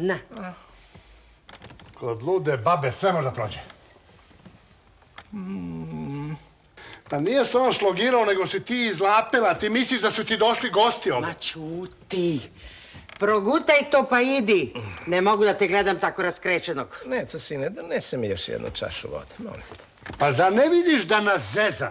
Ne. Kod lude babe sve možda prođe. Mm. Pa nije se on šlogirao, nego si ti izlapila. Ti misliš da su ti došli gosti ovdje? Ma čuti. Progutaj to pa idi. Ne mogu da te gledam tako raskrećenog. Neco, sine, donese mi još jednu čašu vode, molim te. Pa zar ne vidiš da nas zeza?